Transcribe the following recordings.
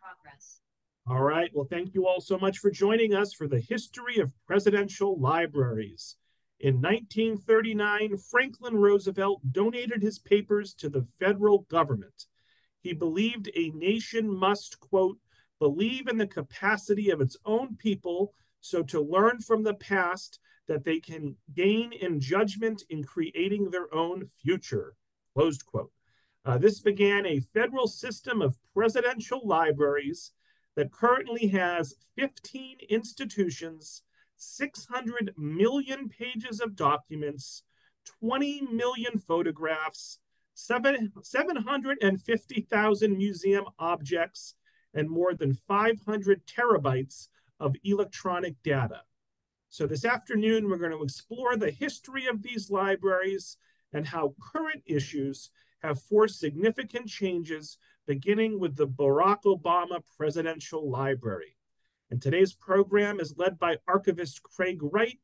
progress. All right. Well, thank you all so much for joining us for the history of presidential libraries. In 1939, Franklin Roosevelt donated his papers to the federal government. He believed a nation must, quote, believe in the capacity of its own people, so to learn from the past that they can gain in judgment in creating their own future, closed quote. Uh, this began a federal system of presidential libraries that currently has 15 institutions, 600 million pages of documents, 20 million photographs, 7, 750,000 museum objects, and more than 500 terabytes of electronic data. So this afternoon, we're going to explore the history of these libraries and how current issues have forced significant changes, beginning with the Barack Obama Presidential Library. And today's program is led by archivist Craig Wright,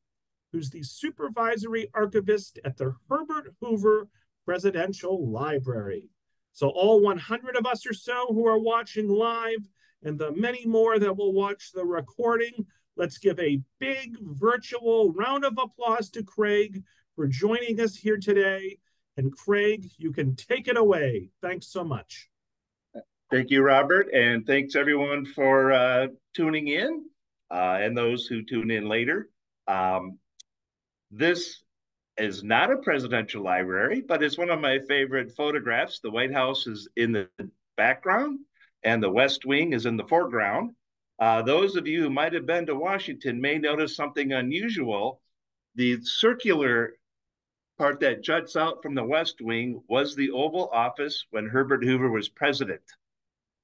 who's the supervisory archivist at the Herbert Hoover Presidential Library. So all 100 of us or so who are watching live and the many more that will watch the recording, let's give a big virtual round of applause to Craig for joining us here today and Craig, you can take it away. Thanks so much. Thank you, Robert. And thanks everyone for uh, tuning in uh, and those who tune in later. Um, this is not a presidential library, but it's one of my favorite photographs. The White House is in the background and the West Wing is in the foreground. Uh, those of you who might have been to Washington may notice something unusual. The circular part that juts out from the West Wing was the Oval Office when Herbert Hoover was president.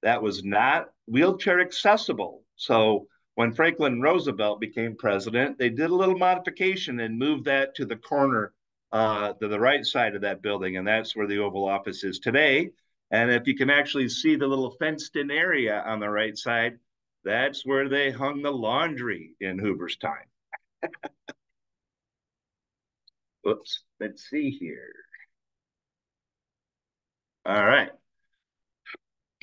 That was not wheelchair accessible. So when Franklin Roosevelt became president, they did a little modification and moved that to the corner, uh, to the right side of that building. And that's where the Oval Office is today. And if you can actually see the little fenced in area on the right side, that's where they hung the laundry in Hoover's time. Oops, let's see here. All right.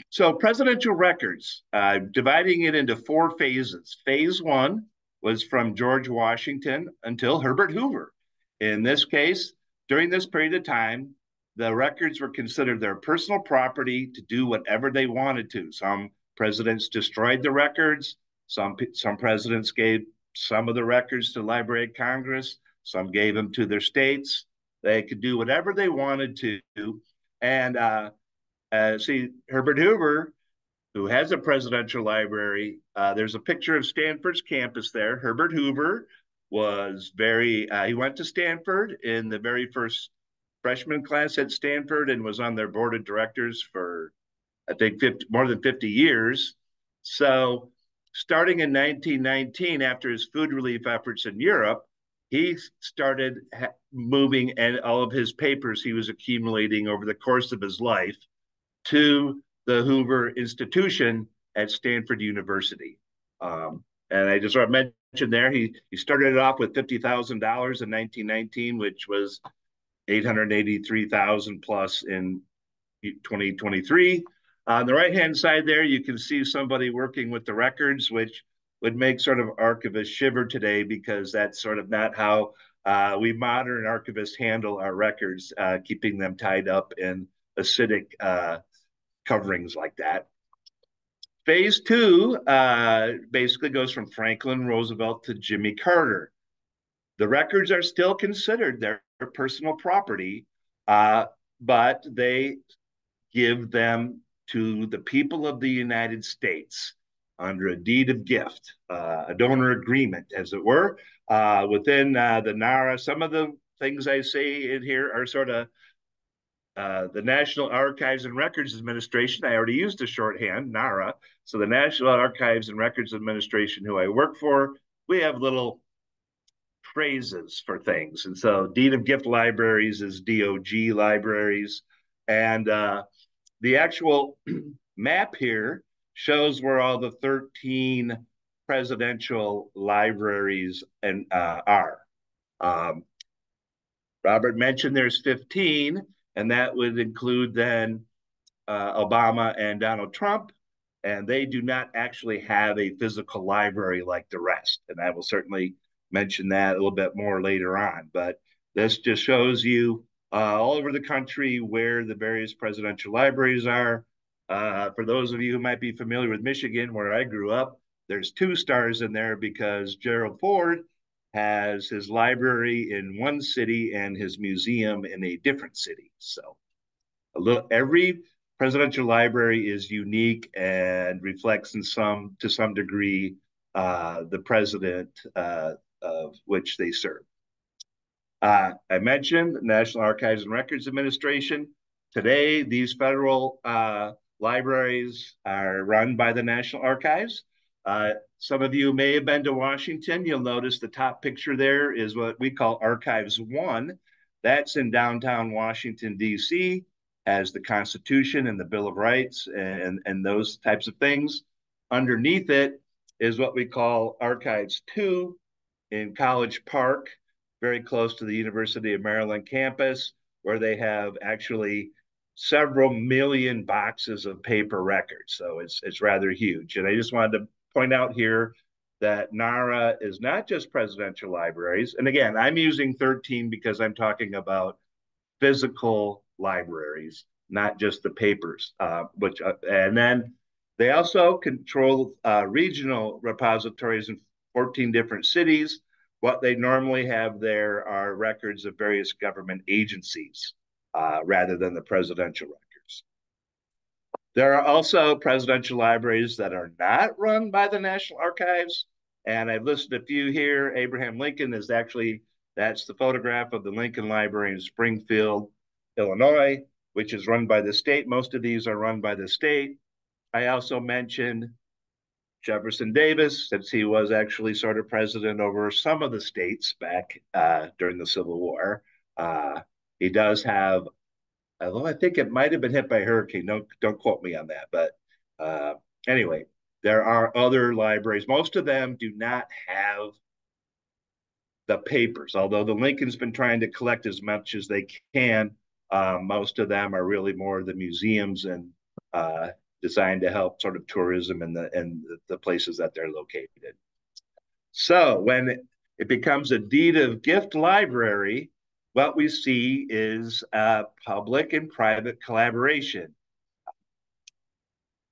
So presidential records, uh, dividing it into four phases. Phase one was from George Washington until Herbert Hoover. In this case, during this period of time, the records were considered their personal property to do whatever they wanted to. Some presidents destroyed the records. Some, some presidents gave some of the records to the Library of Congress. Some gave them to their states. They could do whatever they wanted to. And uh, uh, see, Herbert Hoover, who has a presidential library, uh, there's a picture of Stanford's campus there. Herbert Hoover was very, uh, he went to Stanford in the very first freshman class at Stanford and was on their board of directors for, I think, 50, more than 50 years. So, starting in 1919, after his food relief efforts in Europe, he started ha- moving and all of his papers he was accumulating over the course of his life to the Hoover Institution at Stanford University. Um, and I just sort of mentioned there, he, he started it off with $50,000 in 1919, which was 883,000 plus in 2023. On the right hand side there, you can see somebody working with the records, which would make sort of archivists shiver today because that's sort of not how uh, we modern archivists handle our records, uh, keeping them tied up in acidic uh, coverings like that. Phase two uh, basically goes from Franklin Roosevelt to Jimmy Carter. The records are still considered their personal property, uh, but they give them to the people of the United States under a deed of gift, uh, a donor agreement, as it were. Uh, within uh, the NARA, some of the things I say in here are sort of uh, the National Archives and Records Administration. I already used a shorthand, NARA. So the National Archives and Records Administration, who I work for, we have little phrases for things. And so deed of gift libraries is DOG libraries. And uh, the actual map here shows where all the 13 presidential libraries and uh, are. Um, Robert mentioned there's 15, and that would include then uh, Obama and Donald Trump. and they do not actually have a physical library like the rest. And I will certainly mention that a little bit more later on. But this just shows you uh, all over the country where the various presidential libraries are. Uh, for those of you who might be familiar with Michigan, where I grew up, there's two stars in there because Gerald Ford has his library in one city and his museum in a different city. So a little every presidential library is unique and reflects in some to some degree uh, the president uh, of which they serve. Uh, I mentioned the National Archives and Records Administration. Today, these federal uh, libraries are run by the National Archives. Uh, some of you may have been to Washington. You'll notice the top picture there is what we call Archives One. That's in downtown Washington, D.C., has the Constitution and the Bill of Rights and, and those types of things. Underneath it is what we call Archives Two in College Park, very close to the University of Maryland campus, where they have actually several million boxes of paper records. So it's it's rather huge. And I just wanted to point out here that NARA is not just presidential libraries. And again, I'm using 13 because I'm talking about physical libraries, not just the papers. Uh, which uh, and then they also control uh, regional repositories in 14 different cities. What they normally have there are records of various government agencies uh, rather than the presidential records. There are also presidential libraries that are not run by the National Archives. And I've listed a few here. Abraham Lincoln is actually, that's the photograph of the Lincoln Library in Springfield, Illinois, which is run by the state. Most of these are run by the state. I also mentioned Jefferson Davis, since he was actually sort of president over some of the states back uh, during the Civil War. Uh, he does have, although I think it might have been hit by a hurricane. Don't don't quote me on that. But uh, anyway, there are other libraries. Most of them do not have the papers, although the Lincoln's been trying to collect as much as they can. Uh, most of them are really more the museums and uh, designed to help sort of tourism in the in the places that they're located. So when it becomes a deed of gift library, what we see is uh, public and private collaboration.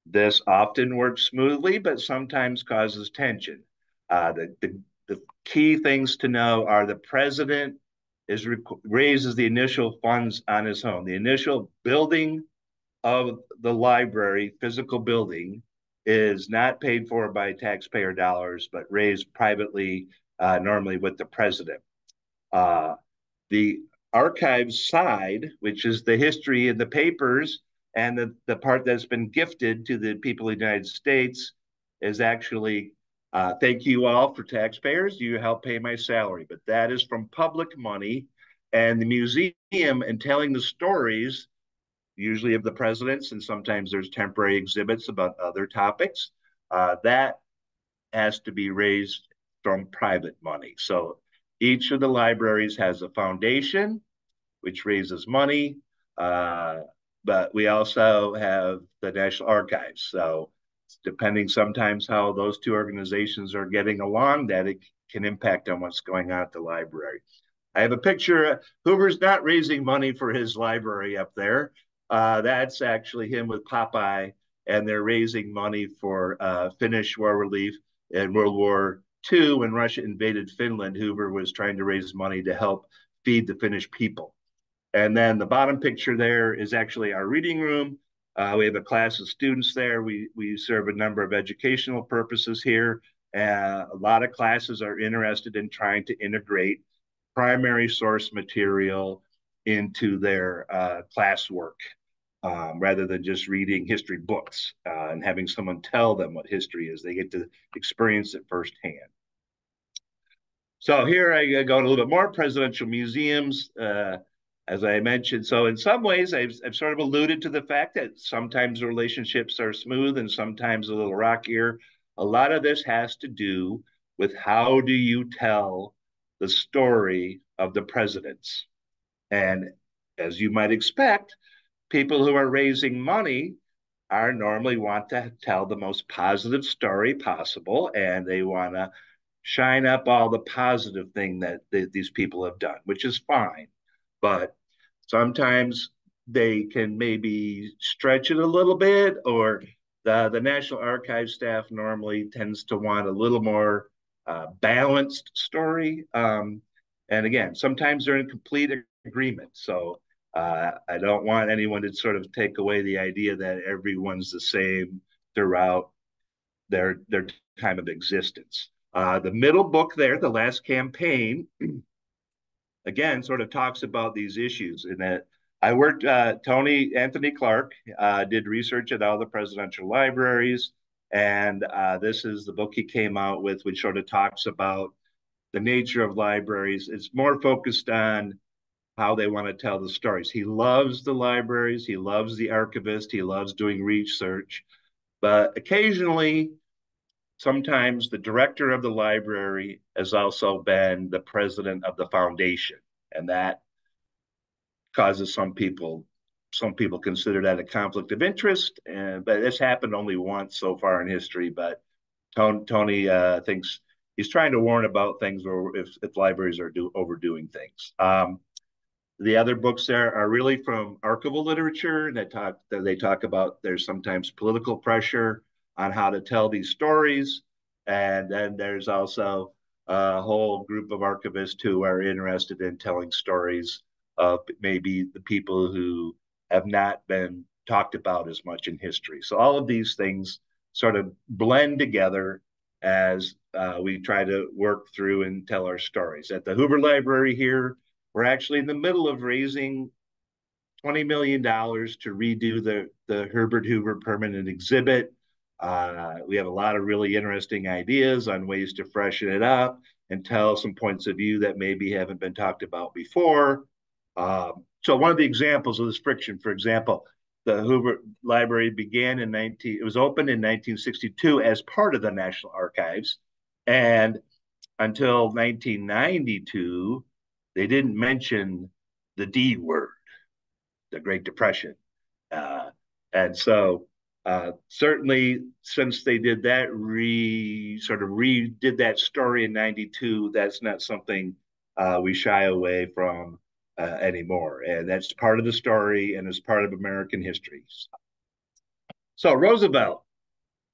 This often works smoothly, but sometimes causes tension. Uh, the, the, the key things to know are the president is raises the initial funds on his own. The initial building of the library, physical building, is not paid for by taxpayer dollars, but raised privately, uh, normally with the president. Uh, the archives side, which is the history and the papers, and the, the part that's been gifted to the people of the United States is actually uh, thank you all for taxpayers. You help pay my salary, but that is from public money. And the museum and telling the stories usually of the presidents, and sometimes there's temporary exhibits about other topics. Uh, that has to be raised from private money. So each of the libraries has a foundation, which raises money, uh, but we also have the National Archives. So depending sometimes how those two organizations are getting along, that it can impact on what's going on at the library. I have a picture. Hoover's not raising money for his library up there. Uh, that's actually him with Popeye, and they're raising money for uh, Finnish war relief in World War II when Russia invaded Finland. Hoover was trying to raise money to help feed the Finnish people. And then the bottom picture there is actually our reading room. Uh, we have a class of students there. We we serve a number of educational purposes here. Uh, a lot of classes are interested in trying to integrate primary source material into their uh, classwork um, rather than just reading history books uh, and having someone tell them what history is. They get to experience it firsthand. So here I go to a little bit more presidential museums. Uh, as I mentioned, so in some ways, I've, I've sort of alluded to the fact that sometimes relationships are smooth and sometimes a little rockier. A lot of this has to do with how do you tell the story of the presidents. And as you might expect, people who are raising money are normally want to tell the most positive story possible, and they want to shine up all the positive thing that these people have done, which is fine. But sometimes they can maybe stretch it a little bit, or the, the National Archives staff normally tends to want a little more uh, balanced story. Um, and again, sometimes they're in complete agreement. So uh, I don't want anyone to sort of take away the idea that everyone's the same throughout their their time of existence. Uh, the middle book there, the last campaign, again, sort of talks about these issues. In that I worked, uh, Tony Anthony Clark uh, did research at all the presidential libraries, and uh, this is the book he came out with, which sort of talks about the nature of libraries. It's more focused on how they want to tell the stories. He loves the libraries, he loves the archivist, he loves doing research, but occasionally, sometimes the director of the library has also been the president of the foundation, and that causes some people some people consider that a conflict of interest, and but it's happened only once so far in history. But Tony, Tony uh, thinks he's trying to warn about things or if, if libraries are do, overdoing things. Um, the other books there are really from archival literature that talk that they talk about there's sometimes political pressure on how to tell these stories. And then there's also a whole group of archivists who are interested in telling stories of maybe the people who have not been talked about as much in history. So all of these things sort of blend together as uh, we try to work through and tell our stories. At the Hoover Library here, we're actually in the middle of raising $20 million to redo the, the Herbert Hoover permanent exhibit. Uh, we have a lot of really interesting ideas on ways to freshen it up and tell some points of view that maybe haven't been talked about before. Um, so one of the examples of this friction, for example, the Hoover Library began in 19, it was opened in 1962 as part of the National Archives. And until 1992, they didn't mention the D word, the Great Depression. Uh, and so uh, certainly since they did that re sort of redid that story in 92, that's not something uh, we shy away from uh, anymore. And that's part of the story and is part of American history. So Roosevelt,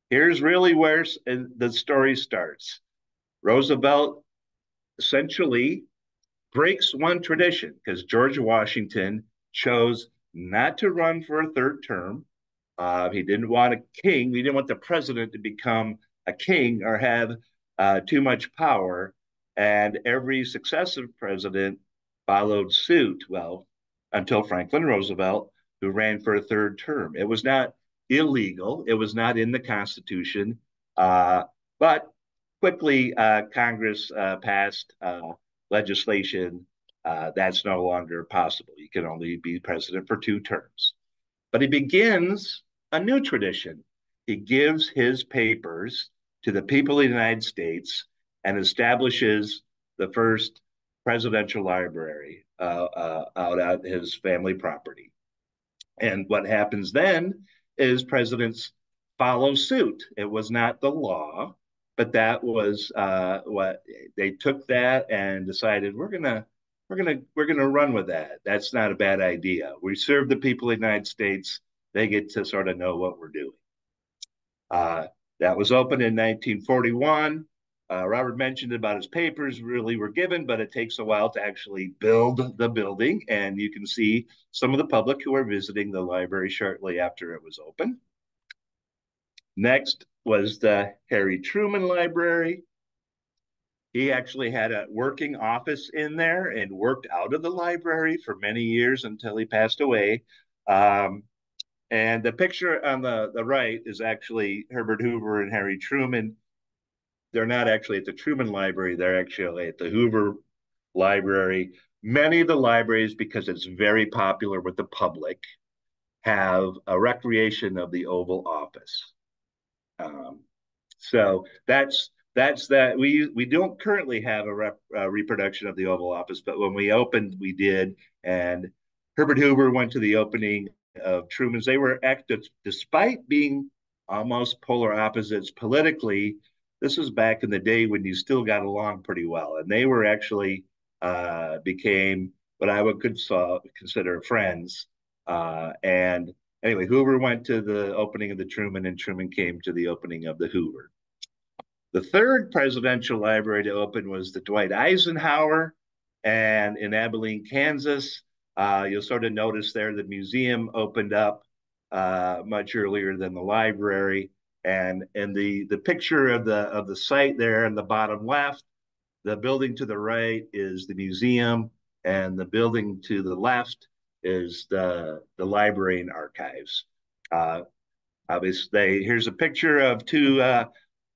here's really where the story starts. Roosevelt essentially breaks one tradition because George Washington chose not to run for a third term. Uh, he didn't want a king. He didn't want the president to become a king or have uh, too much power. And every successive president followed suit. Well, until Franklin Roosevelt, who ran for a third term. It was not illegal. It was not in the Constitution. Uh, but quickly, uh, Congress uh, passed uh, legislation, that's no longer possible. You can only be president for two terms. But he begins a new tradition. He gives his papers to the people of the United States and establishes the first presidential library uh, uh, out at his family property. And what happens then is presidents follow suit. It was not the law, but that was uh, what they took that and decided we're gonna we're gonna we're gonna run with that. That's not a bad idea. We serve the people of the United States. They get to sort of know what we're doing. Uh, that was opened in 1941. Uh, Robert mentioned about his papers really were given, but it takes a while to actually build the building. And you can see some of the public who are visiting the library shortly after it was open. Next was the Harry Truman Library. He actually had a working office in there and worked out of the library for many years until he passed away. Um, and the picture on the, the right is actually Herbert Hoover and Harry Truman. They're not actually at the Truman Library, they're actually at the Hoover Library. Many of the libraries, because it's very popular with the public, have a recreation of the Oval Office. Um, so that's that's that. We we don't currently have a, rep, a reproduction of the Oval Office, but when we opened, we did. And Herbert Hoover went to the opening of Truman's. They were active despite being almost polar opposites politically. This was back in the day when you still got along pretty well, and they were actually uh, became what I would consider friends. Uh, and anyway, Hoover went to the opening of the Truman, and Truman came to the opening of the Hoover. The third presidential library to open was the Dwight Eisenhower, and in Abilene, Kansas. Uh, you'll sort of notice there the museum opened up uh, much earlier than the library, and and the the picture of the of the site there in the bottom left, the building to the right is the museum, and the building to the left is the the library and archives. Uh, obviously, here's a picture of two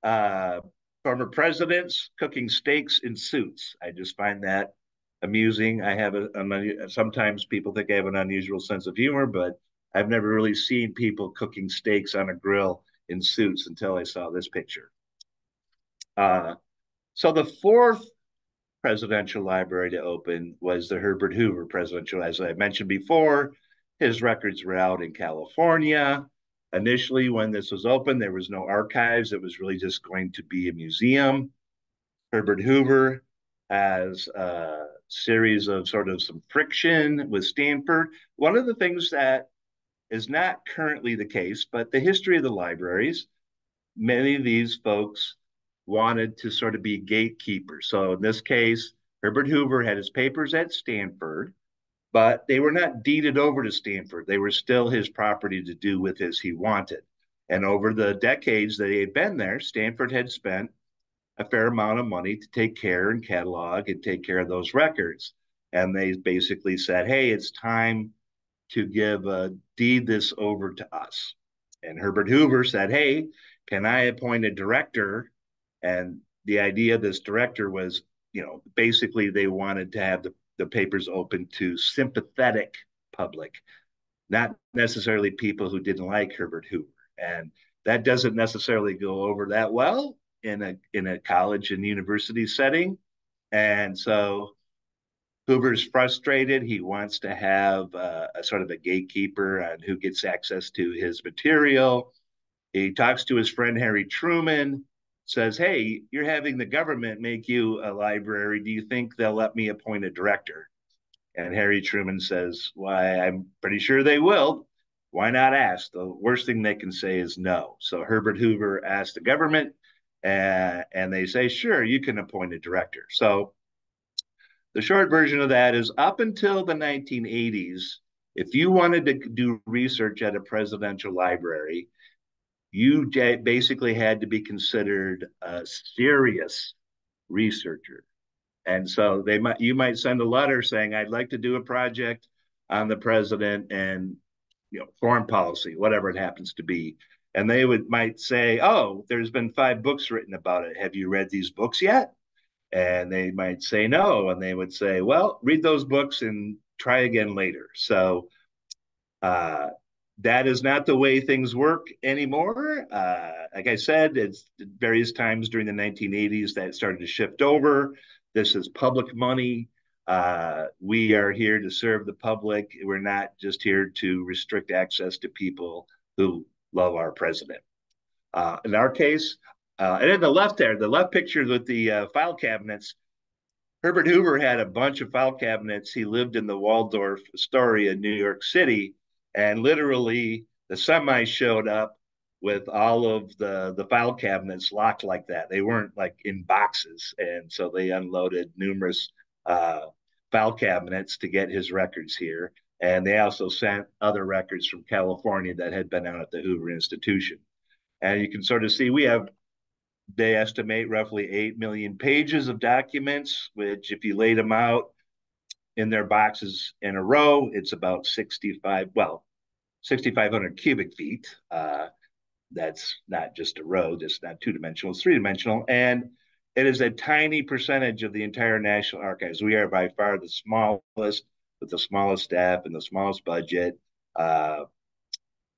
uh, former presidents cooking steaks in suits. I just find that amusing. I have a, a, sometimes people think I have an unusual sense of humor, but I've never really seen people cooking steaks on a grill in suits until I saw this picture. Uh, so the fourth presidential library to open was the Herbert Hoover Presidential. As I mentioned before, his records were out in California. Initially, when this was open, there was no archives. It was really just going to be a museum. Herbert Hoover as a series of sort of some friction with Stanford. One of the things that is not currently the case, but the history of the libraries, many of these folks wanted to sort of be gatekeepers. So in this case, Herbert Hoover had his papers at Stanford, but they were not deeded over to Stanford. They were still his property to do with as he wanted. And over the decades that he had been there, Stanford had spent a fair amount of money to take care and catalog and take care of those records. And they basically said, hey, it's time to give a deed this over to us. And Herbert Hoover said, hey, can I appoint a director? And the idea of this director was, you know, basically they wanted to have the, the papers open to sympathetic public, not necessarily people who didn't like Herbert Hoover. And that doesn't necessarily go over that well in a in a college and university setting, and so Hoover's frustrated. He wants to have uh, a sort of a gatekeeper on who gets access to his material. He talks to his friend Harry Truman, says, Hey, you're having the government make you a library. Do you think they'll let me appoint a director? And Harry Truman says, Why, I'm pretty sure they will. Why not ask? The worst thing they can say is no. So Herbert Hoover asked the government and, and they say, sure, you can appoint a director. So the short version of that is up until the 1980s, if you wanted to do research at a presidential library, you basically had to be considered a serious researcher. And so they might you might send a letter saying, I'd like to do a project on the president and you know foreign policy, whatever it happens to be and they would might say, "Oh, there's been five books written about it. Have you read these books yet?" And they might say no, and they would say, "Well, read those books and try again later." So uh, that is not the way things work anymore. Uh, like I said, it's various times during the 1980s that started to shift over. This is public money. Uh, we are here to serve the public. We're not just here to restrict access to people who love our president. Uh, in our case, uh, and in the left there, the left picture with the uh, file cabinets, Herbert Hoover had a bunch of file cabinets. He lived in the Waldorf Astoria in New York City, and literally the semi showed up with all of the the file cabinets locked like that. They weren't like in boxes, and so they unloaded numerous uh, file cabinets to get his records here. And they also sent other records from California that had been out at the Hoover Institution. And you can sort of see we have, they estimate roughly 8 million pages of documents, which, if you laid them out in their boxes in a row, it's about 65, well, 6,500 cubic feet. Uh, that's not just a row, just not two dimensional, it's three dimensional. And it is a tiny percentage of the entire National Archives. We are by far the smallest with the smallest staff and the smallest budget. Uh,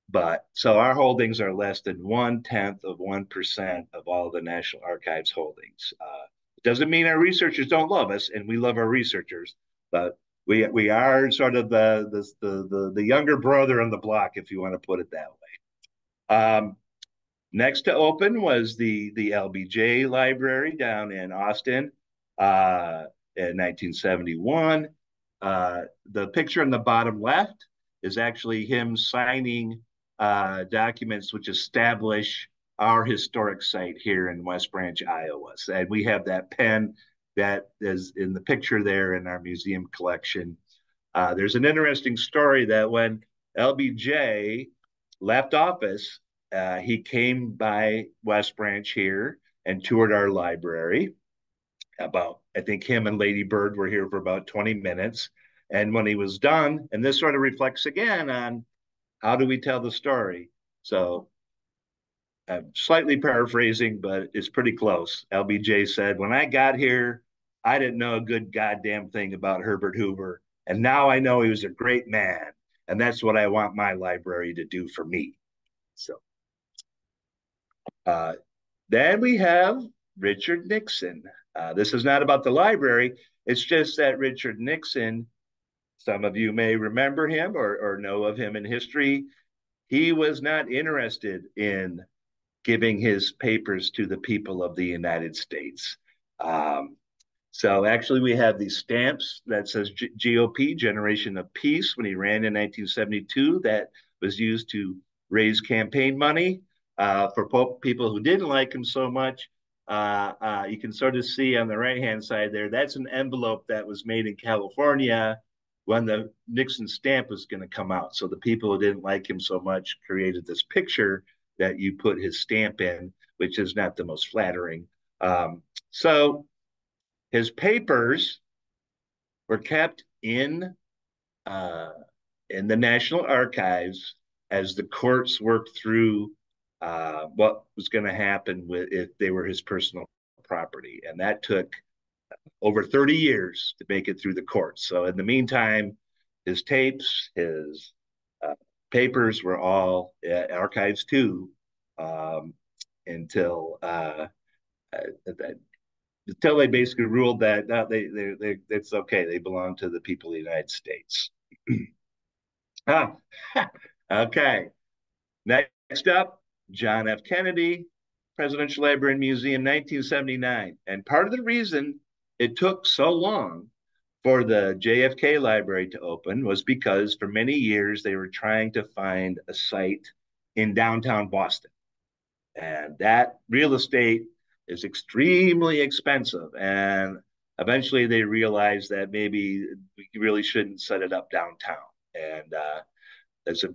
but so our holdings are less than one tenth of one percent of all the National Archives holdings. Uh, doesn't mean our researchers don't love us, and we love our researchers, but we we are sort of the the the the, younger brother on the block, if you want to put it that way. Um, next to open was the the LBJ Library down in Austin uh, in 1971. Uh, the picture on the bottom left is actually him signing uh, documents which establish our historic site here in West Branch, Iowa. And we have that pen that is in the picture there in our museum collection. Uh, there's an interesting story that when LBJ left office, uh, he came by West Branch here and toured our library. About, I think him and Lady Bird were here for about 20 minutes. And when he was done, and this sort of reflects again on how do we tell the story? So I'm slightly paraphrasing, but it's pretty close. LBJ said, When I got here, I didn't know a good goddamn thing about Herbert Hoover. And now I know he was a great man. And that's what I want my library to do for me. So uh, then we have Richard Nixon. Uh, this is not about the library. It's just that Richard Nixon some of you may remember him or, or know of him in history. He was not interested in giving his papers to the people of the United States. Um, so actually, we have these stamps that says G- GOP, Generation of Peace, when he ran in 1972, that was used to raise campaign money uh, for po- people who didn't like him so much. Uh, uh, you can sort of see on the right hand side there, that's an envelope that was made in California when the Nixon stamp was going to come out. So the people who didn't like him so much created this picture that you put his stamp in, which is not the most flattering. Um, so his papers were kept in uh, in the National Archives as the courts worked through uh, what was going to happen with if they were his personal property, and that took over 30 years to make it through the courts. So in the meantime, his tapes, his papers were all uh, Archives Two, um, until uh, uh until they basically ruled that uh, they, they, they, it's okay. They belong to the people of the United States. ah, okay. Next up, John F. Kennedy, Presidential Library and Museum, 1979. And part of the reason it took so long for the JFK library to open was because for many years they were trying to find a site in downtown Boston. And that real estate is extremely expensive. And eventually they realized that maybe we really shouldn't set it up downtown. And uh, it's a,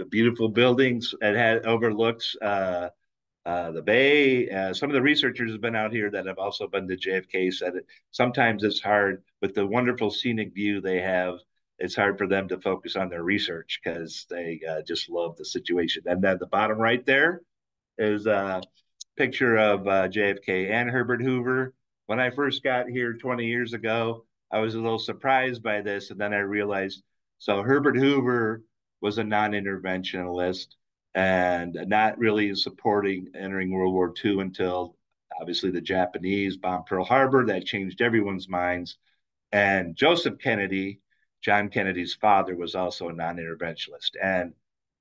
a beautiful buildings. It had overlooks uh, uh, the Bay. Uh, some of the researchers have been out here that have also been to JFK said it, sometimes it's hard with the wonderful scenic view they have. It's hard for them to focus on their research because they uh, just love the situation. And then the bottom right there is a picture of uh, JFK and Herbert Hoover. When I first got here 20 years ago, I was a little surprised by this, and then I realized so Herbert Hoover was a non-interventionalist and not really supporting entering World War II until obviously the Japanese bombed Pearl Harbor. That changed everyone's minds. And Joseph Kennedy, John Kennedy's father, was also a non interventionist. And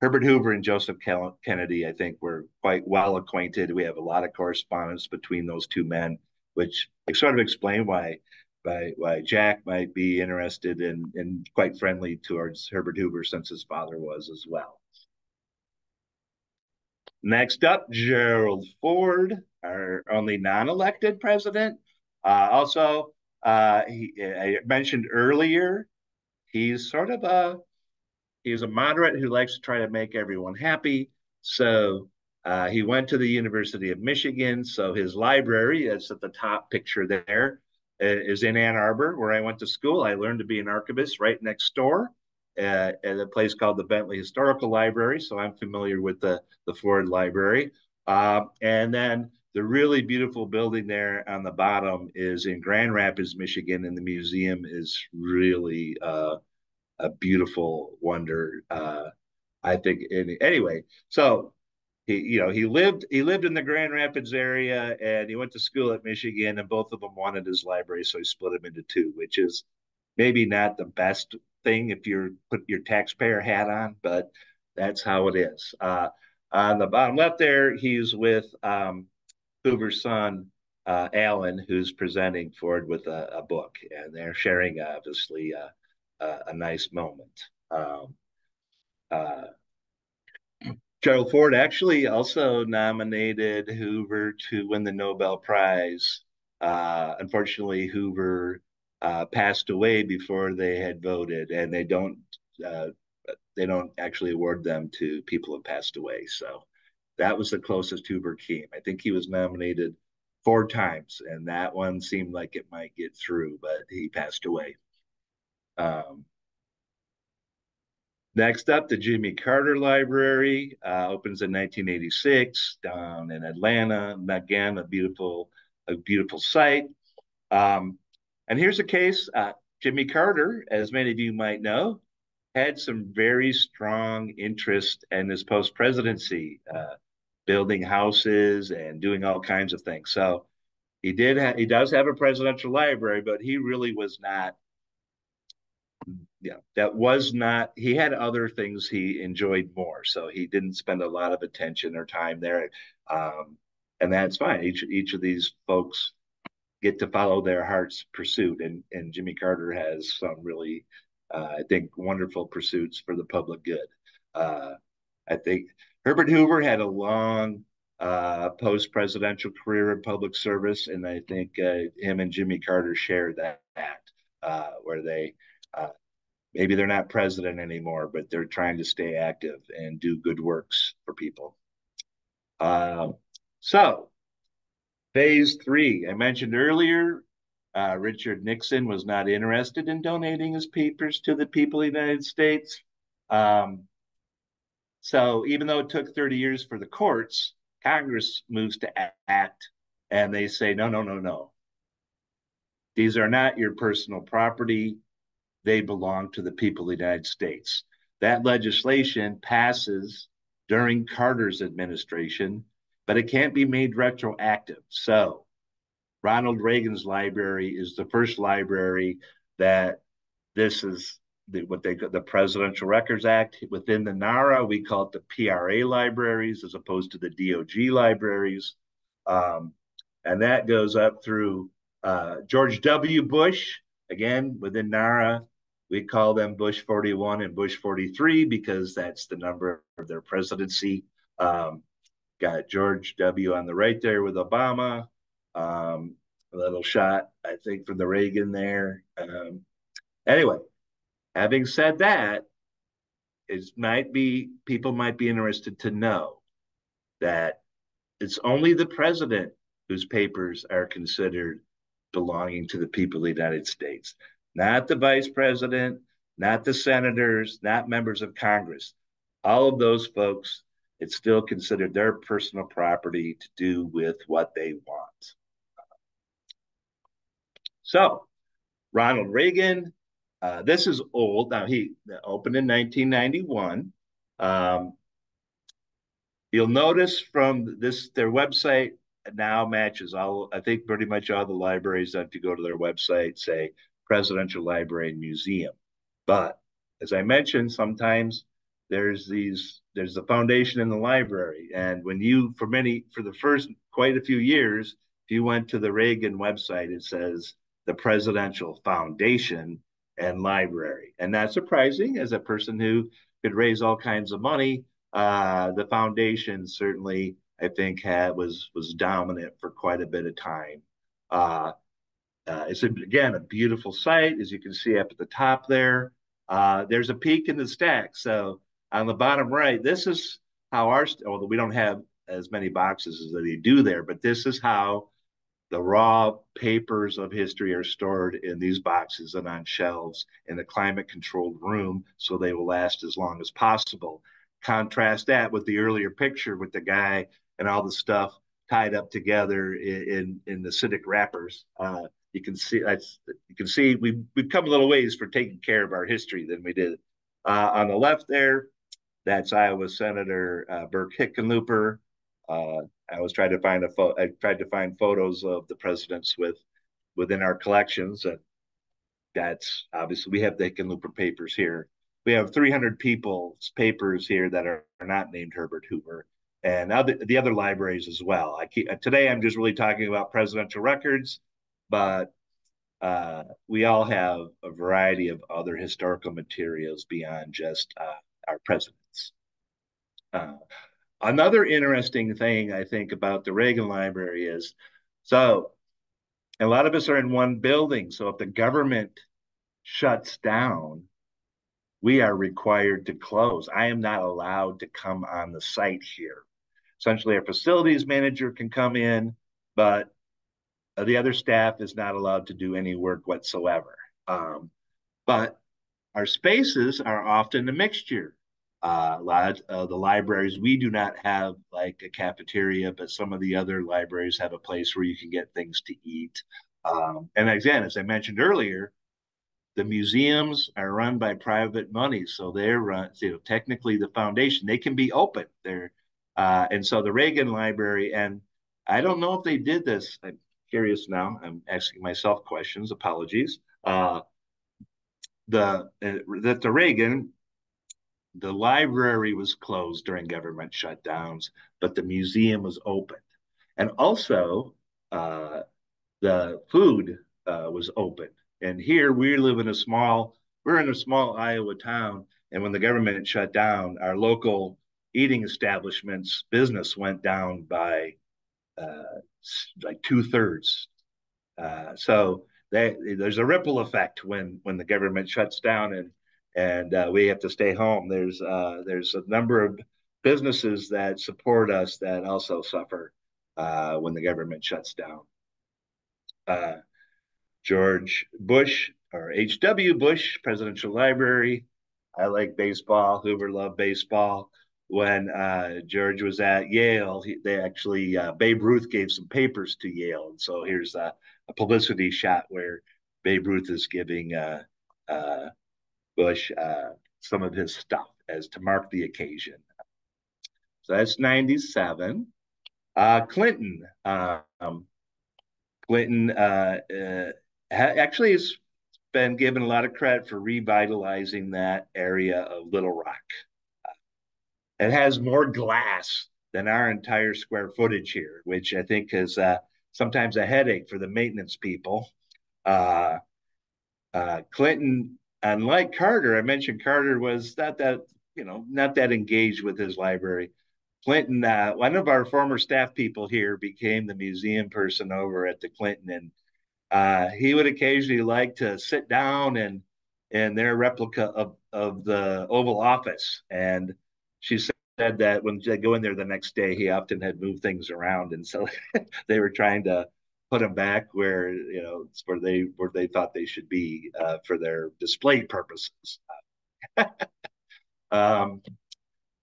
Herbert Hoover and Joseph Kennedy, I think, were quite well acquainted. We have a lot of correspondence between those two men, which sort of explain why why, why Jack might be interested in and quite friendly towards Herbert Hoover since his father was as well. Next up, Gerald Ford, our only non-elected president. Uh, also, uh, he, I mentioned earlier, he's sort of a he's a moderate who likes to try to make everyone happy. So uh, he went to the University of Michigan. So his library, that's at the top picture there, is in Ann Arbor, where I went to school. I learned to be an archivist right next door at, at a place called the Bentley Historical Library. So I'm familiar with the, the Ford Library. Uh, and then the really beautiful building there on the bottom is in Grand Rapids, Michigan, and the museum is really uh, a beautiful wonder. Uh, I think. Anyway, so he, you know, he lived he lived in the Grand Rapids area, and he went to school at Michigan, and both of them wanted his library, so he split them into two, which is maybe not the best thing if you're put your taxpayer hat on, but that's how it is. Uh, on the bottom left there, he's with um, Hoover's son, uh, Allan, who's presenting Ford with a, a, book, and they're sharing obviously uh, a, a nice moment. Um, uh, Gerald Ford actually also nominated Hoover to win the Nobel Prize. Uh, unfortunately, Hoover uh, passed away before they had voted, and they don't uh, they don't actually award them to people who passed away. So that was the closest Hoover came. I think he was nominated four times, and that one seemed like it might get through, but he passed away. Um, next up, the Jimmy Carter Library uh, opens in 1986 down in Atlanta. Again, a beautiful, a beautiful site. Um, and here's a case. Uh, Jimmy Carter, as many of you might know, had some very strong interest in his post presidency, uh, building houses and doing all kinds of things. So he did ha- he does have a presidential library, but he really was not. Yeah, that was not. He had other things he enjoyed more, so he didn't spend a lot of attention or time there, um, and that's fine. Each each of these folks get to follow their heart's pursuit, and and Jimmy Carter has some really uh, I think wonderful pursuits for the public good. Uh, I think Herbert Hoover had a long uh, post presidential career in public service, and I think uh, him and Jimmy Carter shared that, uh, where they uh, maybe they're not president anymore, but they're trying to stay active and do good works for people. so, phase three, I mentioned earlier, uh, Richard Nixon was not interested in donating his papers to the people of the United States. Um, so even though it took 30 years for the courts, Congress moves to act and they say, no, no, no, no. These are not your personal property. They belong to the people of the United States. That legislation passes during Carter's administration, but it can't be made retroactive. So Ronald Reagan's library is the first library that this is the, what they the Presidential Records Act. Within the NARA, we call it the PRA libraries as opposed to the DOG libraries. Um, and that goes up through uh, George W. Bush. Again, within NARA, we call them Bush 41 and Bush 43 because that's the number of their presidency. Um, got George W. on the right there with Obama. Um, a little shot, I think, from the Reagan there. Um, anyway, having said that, it might be people might be interested to know that it's only the president whose papers are considered belonging to the people of the United States, not the vice president, not the senators, not members of Congress. All of those folks, it's still considered their personal property to do with what they want. So, Ronald Reagan, uh, this is old. Now, he opened in 1991. Um, you'll notice from this, their website now matches all, I think pretty much all the libraries that if you go to their website say Presidential Library and Museum. But as I mentioned, sometimes there's these, there's the foundation in the library. And when you, for many, for the first quite a few years, if you went to the Reagan website, it says the Presidential Foundation and Library. And that's surprising as a person who could raise all kinds of money. Uh, the foundation certainly, I think, had was was dominant for quite a bit of time. Uh, uh, it's a, again a beautiful site, as you can see up at the top there. Uh, there's a peek in the stack. So on the bottom right, this is how our although we don't have as many boxes as they do there, but this is how the raw papers of history are stored in these boxes and on shelves in a climate controlled room so they will last as long as possible. Contrast that with the earlier picture with the guy and all the stuff tied up together in, in, in the acidic wrappers. Uh, you can see that's you can see we've, we've come a little ways for taking care of our history than we did. Uh, on the left there, that's Iowa Senator uh, Burke Hickenlooper. Uh, I was trying to find a photo. I tried to find photos of the presidents with within our collections, and that's obviously we have the Hickenlooper papers here. We have 300 people's papers here that are, are not named Herbert Hoover, and other, the other libraries as well. I keep, today I'm just really talking about presidential records, but uh, we all have a variety of other historical materials beyond just uh, our presidents. Uh, another interesting thing I think about the Reagan Library is so a lot of us are in one building. So if the government shuts down, we are required to close. I am not allowed to come on the site here. Essentially, our facilities manager can come in, but the other staff is not allowed to do any work whatsoever. Um, but our spaces are often a mixture. Uh, a lot of the libraries, we do not have like a cafeteria, but some of the other libraries have a place where you can get things to eat. Um, and again, as I mentioned earlier, the museums are run by private money, so they're run. You know, technically, the foundation they can be open. There, uh, and so the Reagan Library, and I don't know if they did this. I'm curious now. I'm asking myself questions. Apologies. Uh, the uh, that the Reagan the library was closed during government shutdowns, but the museum was open. And also, uh, the food uh, was open. And here we live in a small, we're in a small Iowa town. And when the government shut down, our local eating establishments business went down by uh, like two thirds. Uh, so they, there's a ripple effect when when the government shuts down and and uh, we have to stay home. There's uh, there's a number of businesses that support us that also suffer uh, when the government shuts down. Uh, George Bush or H.W. Bush Presidential Library. I like baseball. Hoover loved baseball. When uh, George was at Yale, he, they actually uh, Babe Ruth gave some papers to Yale, and so here's a, a publicity shot where Babe Ruth is giving Bush uh, some of his stuff as to mark the occasion. So that's 97. Uh, Clinton. Um, Clinton uh, uh, actually has been given a lot of credit for revitalizing that area of Little Rock. it has more glass than our entire square footage here, which I think is uh, sometimes a headache for the maintenance people. Uh, uh, Clinton unlike Carter, I mentioned Carter was not that, you know, not that engaged with his library. Clinton, uh, one of our former staff people here became the museum person over at the Clinton, and uh, he would occasionally like to sit down and in their replica of, of the Oval Office. And she said that when they go in there the next day, he often had moved things around, and so they were trying to put them back where you know where they where they thought they should be uh, for their display purposes. um,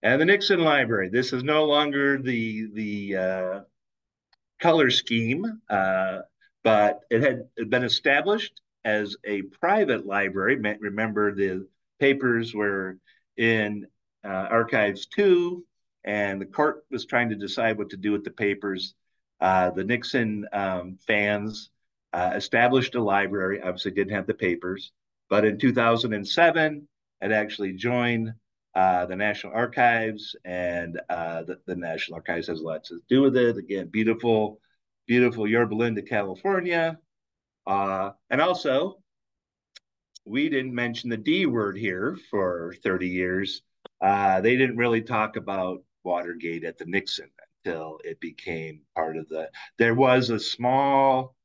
and the Nixon Library. This is no longer the the uh, color scheme, uh, but it had been established as a private library. Remember, the papers were in uh, Archives Two, and the court was trying to decide what to do with the papers uh, the Nixon um, fans uh, established a library. Obviously, didn't have the papers, but in 2007, it actually joined uh, the National Archives, and uh, the, the, National Archives has lots to do with it. Again, beautiful, beautiful Yorba Linda, California, uh, and also. We didn't mention the D word here for 30 years. They didn't really talk about Watergate at the Nixon until it became part of the. There was a small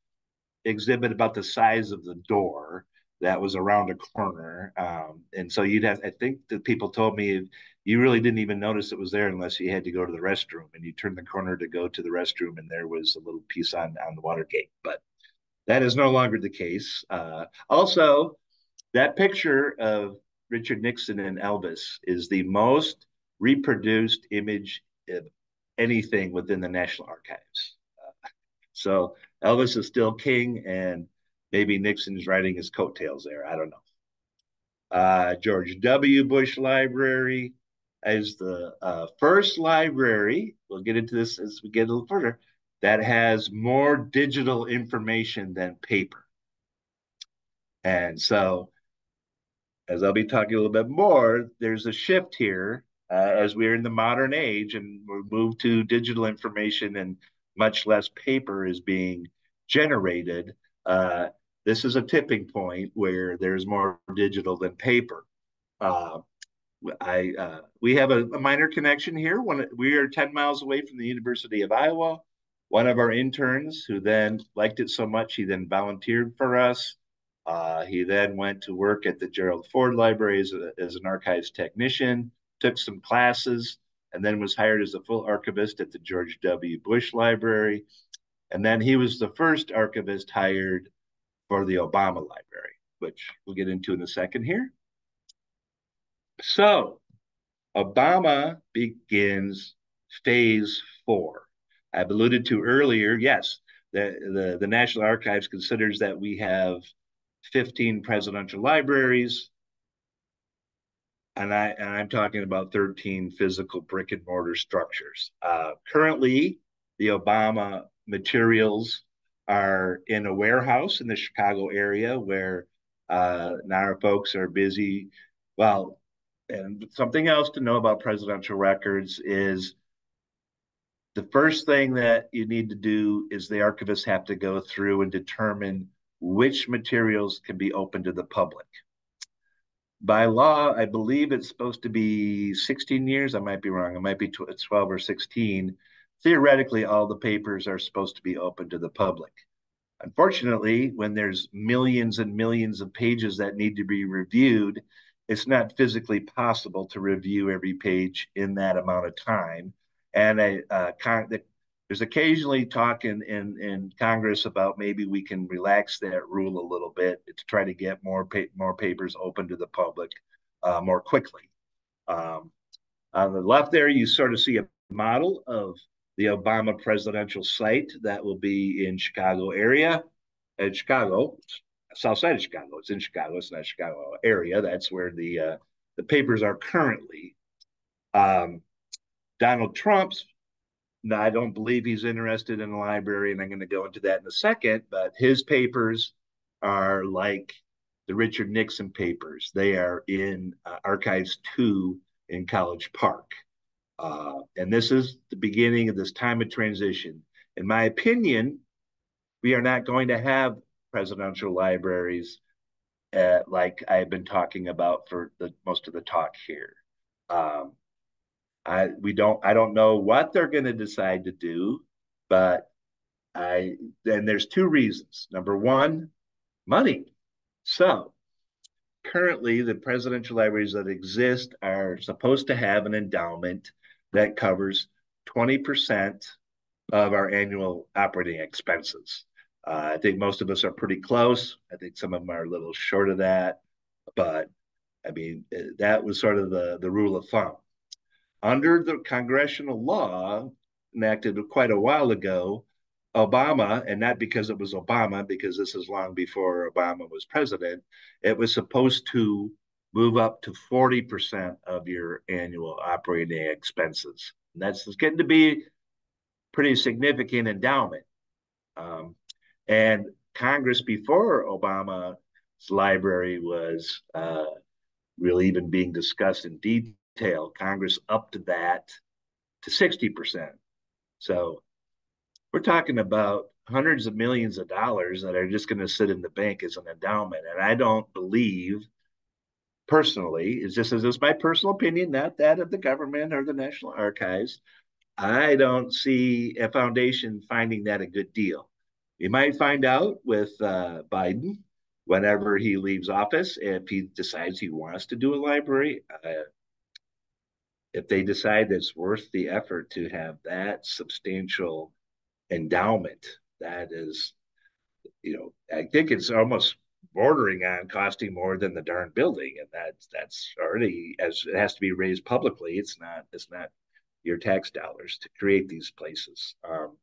exhibit about the size of the door that was around a corner, um, and so you'd have. I think the people told me you really didn't even notice it was there unless you had to go to the restroom, and you turned the corner to go to the restroom, and there was a little piece on on the Watergate, but. That is no longer the case. Uh, also, that picture of Richard Nixon and Elvis is the most reproduced image of anything within the National Archives. Uh, so Elvis is still king, and maybe Nixon's riding his coattails there. I don't know. Uh, George W. Bush Library is the uh, first library. We'll get into this as we get a little further. That has more digital information than paper. And so, as I'll be talking a little bit more, there's a shift here uh, as we're in the modern age and we're moved to digital information and much less paper is being generated. Uh, this is a tipping point where there's more digital than paper. Uh, I uh, we have a, a, minor connection here. When we are 10 miles away from the University of Iowa, one of our interns who then liked it so much he then volunteered for us. Uh, he then went to work at the Gerald Ford Library as, a, as an archives technician, took some classes, and then was hired as a full archivist at the George W. Bush Library. And then he was the first archivist hired for the Obama Library, which we'll get into in a second here. So Obama begins phase four. I've alluded to earlier, yes, the, the, the National Archives considers that we have 15 presidential libraries. And I and I'm talking about 13 physical brick and mortar structures. Uh, currently, the Obama materials are in a warehouse in the Chicago area where uh, NARA folks are busy. Well, and something else to know about presidential records is the first thing that you need to do is the archivists have to go through and determine which materials can be open to the public. By law, I believe it's supposed to be 16 years. I might be wrong. It might be 12 or 16. Theoretically, all the papers are supposed to be open to the public. Unfortunately, when there's millions and millions of pages that need to be reviewed, it's not physically possible to review every page in that amount of time. And I, uh, con- the, there's occasionally talk in, in, in Congress about maybe we can relax that rule a little bit to try to get more pa- more papers open to the public uh, more quickly. Um, on the left there, you sort of see a model of the Obama presidential site that will be in Chicago area. In Chicago, south side of Chicago. It's in Chicago. It's not Chicago area. That's where the uh, the papers are currently. Um, Donald Trump's. No, I don't believe he's interested in a library, and I'm going to go into that in a second. But his papers are like the Richard Nixon papers. They are in uh, Archives Two in College Park, uh, and this is the beginning of this time of transition. In my opinion, we are not going to have presidential libraries, uh, like I've been talking about for the most of the talk here. Um, I we don't I don't know what they're going to decide to do, but I and there's two reasons. Number one, money. So currently the presidential libraries that exist are supposed to have an endowment that covers 20% of our annual operating expenses. Uh, I think most of us are pretty close. I think some of them are a little short of that, but I mean eh, that was sort of the the rule of thumb. Under the congressional law enacted quite a while ago, Obama, and not because it was Obama, because this is long before Obama was president, it was supposed to move up to 40% of your annual operating expenses. And that's getting to be pretty significant endowment. Um, and Congress before Obama's library was uh, really even being discussed in detail, Congress upped that to 60%. So we're talking about hundreds of millions of dollars that are just going to sit in the bank as an endowment. And I don't believe personally, it's just as it's my personal opinion, not that of the government or the National Archives. I don't see a foundation finding that a good deal. You might find out with uh, Biden whenever he leaves office if he decides he wants to do a library. Uh, if they decide it's worth the effort to have that substantial endowment, that is, you know, I think it's almost bordering on costing more than the darn building, and that's that's already as it has to be raised publicly. It's not it's not your tax dollars to create these places. Um,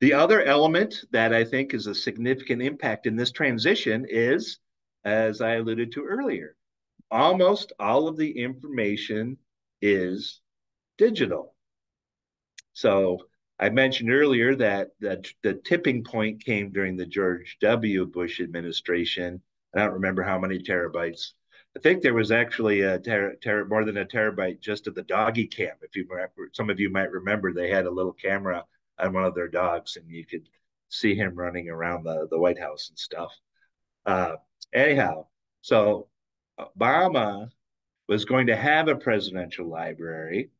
the other element that I think is a significant impact in this transition is, as I alluded to earlier, almost all of the information is digital. So I mentioned earlier that the, the tipping point came during the George W. Bush administration. I don't remember how many terabytes. I think there was actually a ter- ter- more than a terabyte just of the doggy cam. If you remember, some of you might remember, they had a little camera on one of their dogs, and you could see him running around the, the White House and stuff. Uh, anyhow, so Obama was going to have a presidential library.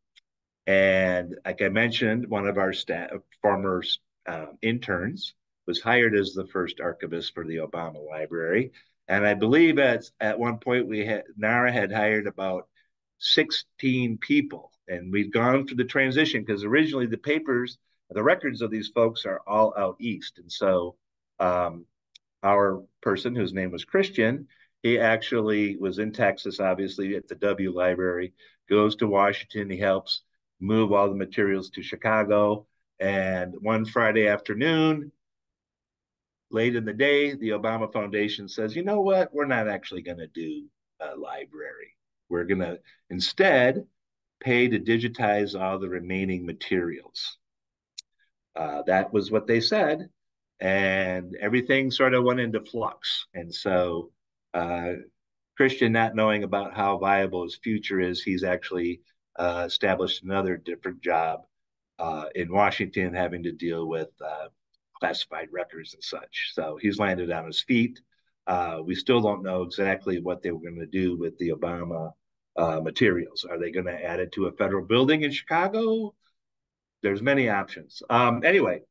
And like I mentioned, one of our staff, former uh, interns was hired as the first archivist for the Obama Library. And I believe at, at one point we had NARA had hired about 16 people. And we'd gone through the transition because originally the papers, the records of these folks are all out east. And so um, our person, whose name was Christian, he actually was in Texas, obviously, at the W Library, goes to Washington. He helps move all the materials to Chicago. And one Friday afternoon, late in the day, the Obama Foundation says, you know what? We're not actually going to do a library. We're going to instead pay to digitize all the remaining materials. Uh, that was what they said. And everything sort of went into flux. And so uh, Christian, not knowing about how viable his future is, he's actually uh, established another different job uh, in Washington, having to deal with uh, classified records and such. So he's landed on his feet. Uh, we still don't know exactly what they were going to do with the Obama uh, materials. Are they going to add it to a federal building in Chicago? There's many options. Um, anyway,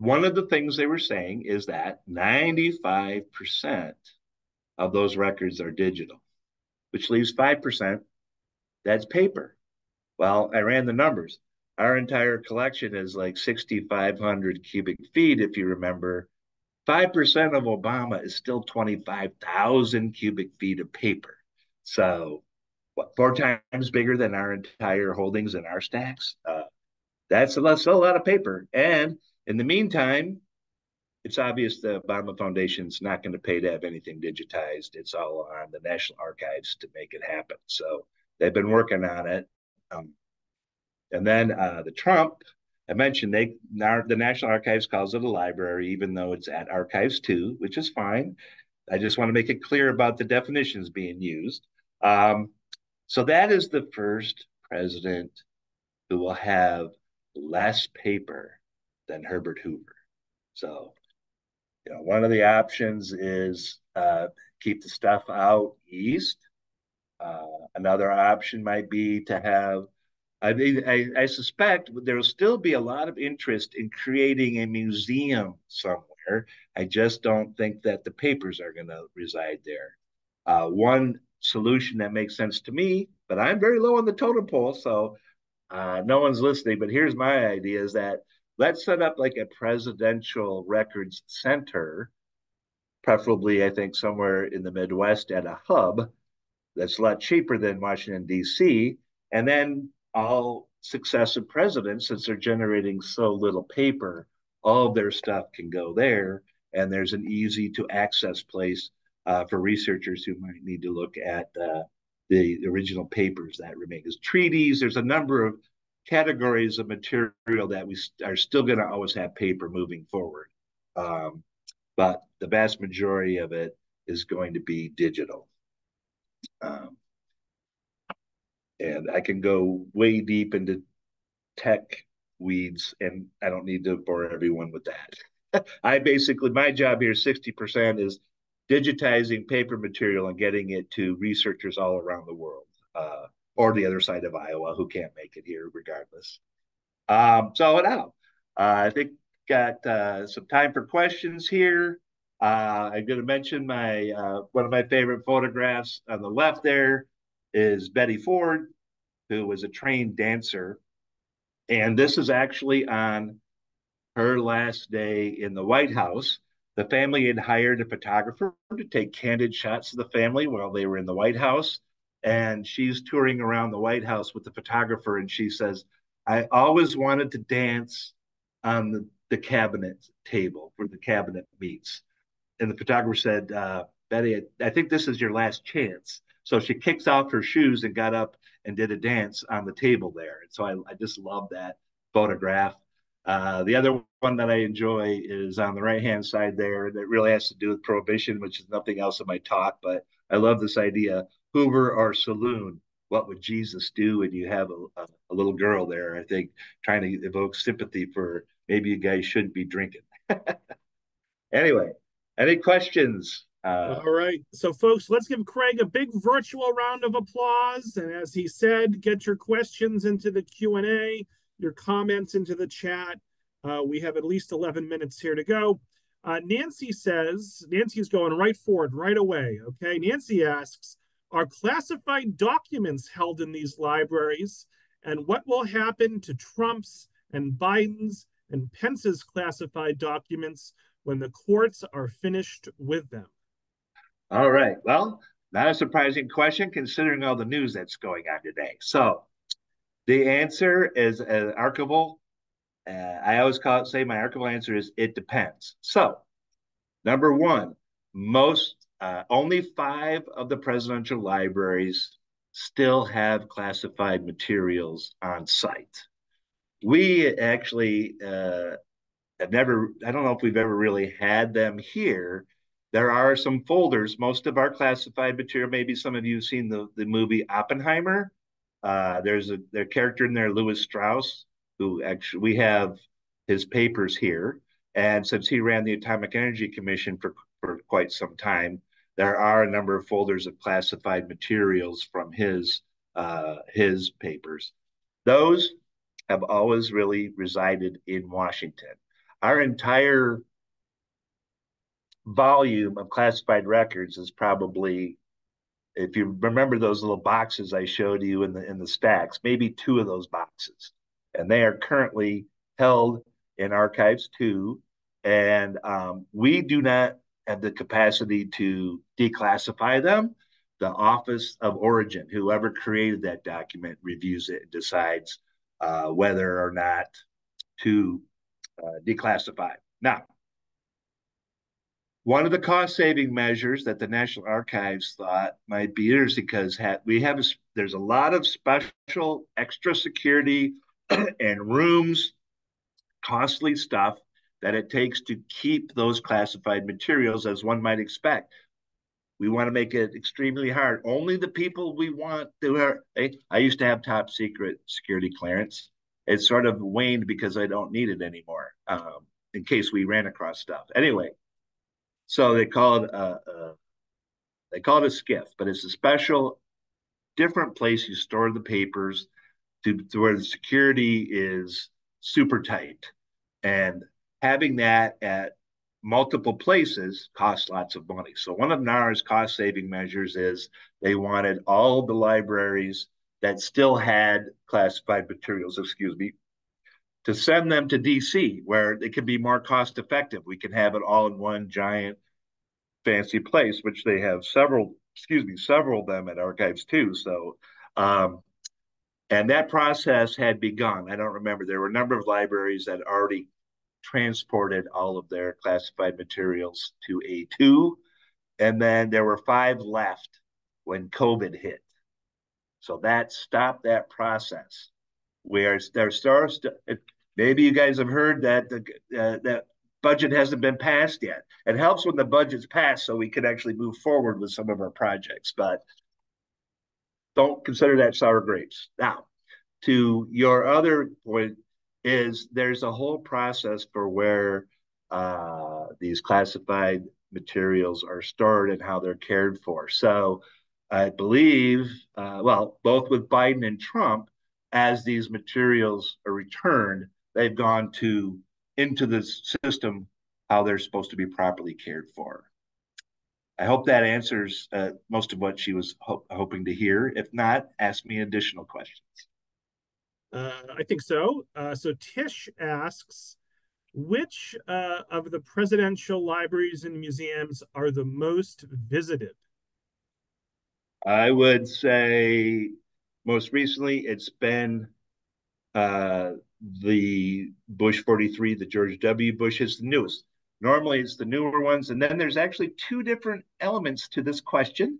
one of the things they were saying is that 95% of those records are digital, which leaves 5% that's paper. Well, I ran the numbers. Our entire collection is like 6,500 cubic feet, if you remember. 5% of Obama is still 25,000 cubic feet of paper. So, what, four times bigger than our entire holdings in our stacks? Uh, that's a still a lot of paper. And in the meantime, it's obvious the Obama Foundation's not going to pay to have anything digitized. It's all on the National Archives to make it happen. So they've been working on it. Um, and then uh, the Trump, I mentioned they the National Archives calls it a library, even though it's at Archives 2, which is fine. I just want to make it clear about the definitions being used. Um, so that is the first president who will have less paper than Herbert Hoover. So, you know, one of the options is uh, keep the stuff out east. Uh, another option might be to have. I mean, I, I suspect there will still be a lot of interest in creating a museum somewhere. I just don't think that the papers are going to reside there. Uh, one solution that makes sense to me, but I'm very low on the totem pole, so uh, no one's listening. But here's my idea: is that let's set up like a presidential records center, preferably, I think, somewhere in the Midwest at a hub that's a lot cheaper than Washington, D.C. And then all successive presidents, since they're generating so little paper, all of their stuff can go there. And there's an easy to access place uh, for researchers who might need to look at uh, the original papers that remain. As treaties, there's a number of categories of material that we are still going to always have paper moving forward. Um, but the vast majority of it is going to be digital. Um, and I can go way deep into tech weeds, and I don't need to bore everyone with that. I basically, my job here, 60% is digitizing paper material and getting it to researchers all around the world. Uh, or the other side of Iowa who can't make it here regardless. Um, so now, uh, I think got uh, some time for questions here. Uh, I'm going to mention my uh, one of my favorite photographs on the left. There is Betty Ford, who was a trained dancer, and this is actually on her last day in the White House. The family had hired a photographer to take candid shots of the family while they were in the White House and she's touring around the White House with the photographer, and she says, "I always wanted to dance on the, the cabinet table where the cabinet meets." And the photographer said, uh, "Betty, I think this is your last chance." So she kicks off her shoes and got up and did a dance on the table there. And so I, I just love that photograph. Uh, the other one that I enjoy is on the right hand side there that really has to do with prohibition, which is nothing else in my talk, but I love this idea Hoover or saloon. What would Jesus do? And you have a, a, little girl there, I think, trying to evoke sympathy for maybe you guys shouldn't be drinking. anyway, any questions? Uh, All right. So, folks, let's give Craig a big virtual round of applause. And as he said, get your questions into the Q&A, your comments into the chat. Uh, we have at least 11 minutes here to go. Uh, Nancy says, Nancy's going right forward right away. Okay. Nancy asks, are classified documents held in these libraries? And what will happen to Trump's and Biden's and Pence's classified documents when the courts are finished with them? All right. Well, not a surprising question considering all the news that's going on today. So, the answer is an archival. Uh, I always call it, say my archival answer is it depends. So, number one, most uh, only five of the presidential libraries still have classified materials on site. We actually uh, have never, I don't know if we've ever really had them here. There are some folders. Most of our classified material, maybe some of you have seen the, the movie Oppenheimer. Uh, there's a their character in there, Lewis Strauss, who actually we have his papers here. And since he ran the Atomic Energy Commission for, for quite some time, there are a number of folders of classified materials from his uh, his papers. Those have always really resided in Washington. Our entire volume of classified records is probably, if you remember those little boxes I showed you in the in the stacks, maybe two of those boxes, and they are currently held in Archives Two. And um, we do not have the capacity to declassify them. The Office of Origin, whoever created that document, reviews it and decides uh, whether or not to uh, declassify. Now, one of the cost saving measures that the National Archives thought might be interesting because ha- we have a, there's a lot of special extra security and rooms, costly stuff that it takes to keep those classified materials as one might expect. We want to make it extremely hard. Only the people we want to are. Eh, I used to have top secret security clearance. It's sort of waned because I don't need it anymore um, in case we ran across stuff. Anyway, so they called uh, uh, it a, a they call it a SCIF, but it's a special, different place you store the papers to, to where the security is super tight. And having that at multiple places costs lots of money. So one of NARA's cost saving measures is they wanted all the libraries that still had classified materials, excuse me, to send them to DC where it can be more cost effective. We can have it all in one giant fancy place, which they have several, excuse me, several of them at Archives Two. So um, and that process had begun. I don't remember. There were a number of libraries that already transported all of their classified materials to A2. And then there were five left when COVID hit. So that stopped that process. Where there starts, maybe you guys have heard that the uh, that budget hasn't been passed yet. It helps when the budget's passed so we can actually move forward with some of our projects, but don't consider that sour grapes. Now, to your other point, is there's a whole process for where uh, these classified materials are stored and how they're cared for. So I believe, uh, well, both with Biden and Trump, as these materials are returned, they've gone to into the system how they're supposed to be properly cared for. I hope that answers uh, most of what she was ho- hoping to hear. If not, ask me additional questions. Uh, I think so. Uh, so Tish asks, which uh, of the presidential libraries and museums are the most visited? I would say most recently it's been uh, the Bush 43, the George W. Bush is the newest. Normally it's the newer ones. And then there's actually two different elements to this question.